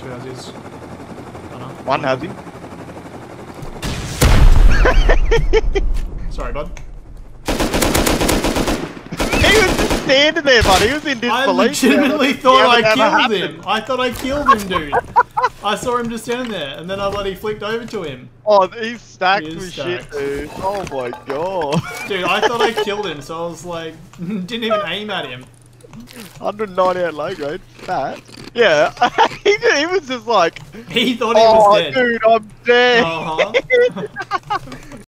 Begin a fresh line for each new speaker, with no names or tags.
two houses.
One has him.
Sorry, bud.
He was just standing there, buddy. He was in disbelief.
I legitimately thought
Yeah,
I killed
happened.
him. I thought I killed him, dude. I saw him just standing there, and then I bloody flicked over to him.
Oh, he's stacked
He is
with shit, dude. Oh my god.
Dude, I thought I killed him, so I was like, didn't even aim at him.
198 low grade. That. Yeah. he, he was just like,
He thought he
oh,
was dead.
dude, I'm dead.
Uh-huh.